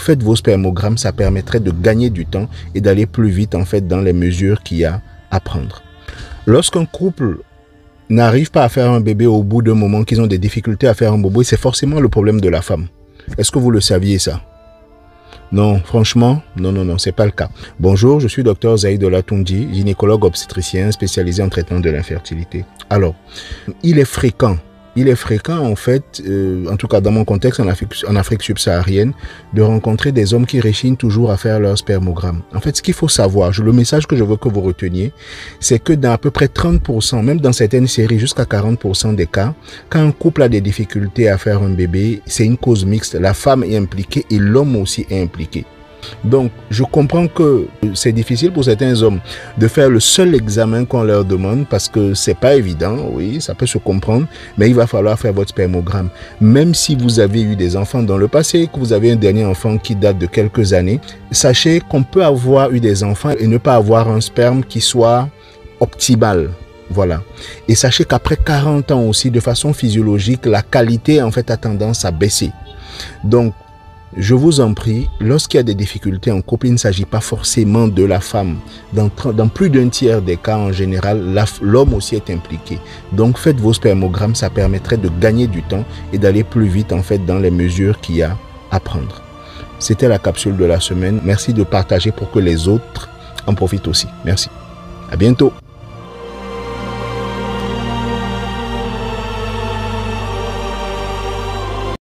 Faites vos spermogrammes, ça permettrait de gagner du temps et d'aller plus vite en fait dans les mesures qu'il y a à prendre. Lorsqu'un couple n'arrive pas à faire un bébé au bout d'un moment, qu'ils ont des difficultés à faire un bobo, c'est forcément le problème de la femme. Est-ce que vous le saviez ça? Non, franchement, non, non, non, c'est pas le cas. Bonjour, je suis docteur Zaïd Olatundi, gynécologue obstétricien spécialisé en traitement de l'infertilité. Alors, il est fréquent il est fréquent, en fait, euh, en tout cas dans mon contexte en Afrique, en Afrique subsaharienne, de rencontrer des hommes qui réchignent toujours à faire leur spermogramme. En fait, ce qu'il faut savoir, le message que je veux que vous reteniez, c'est que dans à peu près 30%, même dans certaines séries, jusqu'à 40% des cas, quand un couple a des difficultés à faire un bébé, c'est une cause mixte. La femme est impliquée et l'homme aussi est impliqué. Donc, je comprends que c'est difficile pour certains hommes de faire le seul examen qu'on leur demande parce que c'est pas évident, oui, ça peut se comprendre, mais il va falloir faire votre spermogramme. Même si vous avez eu des enfants dans le passé, que vous avez un dernier enfant qui date de quelques années, sachez qu'on peut avoir eu des enfants et ne pas avoir un sperme qui soit optimal. Voilà. Et sachez qu'après 40 ans aussi, de façon physiologique, la qualité en fait a tendance à baisser. Donc, je vous en prie, lorsqu'il y a des difficultés en couple, il ne s'agit pas forcément de la femme. Dans, plus d'un tiers des cas, en général, l'homme aussi est impliqué. Donc faites vos spermogrammes, ça permettrait de gagner du temps et d'aller plus vite en fait dans les mesures qu'il y a à prendre. C'était la capsule de la semaine. Merci de partager pour que les autres en profitent aussi. Merci. À bientôt.